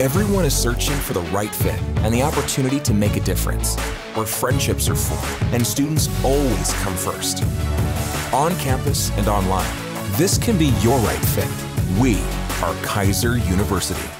Everyone is searching for the right fit and the opportunity to make a difference, where friendships are formed and students always come first. On campus and online, this can be your right fit. We are Keiser University.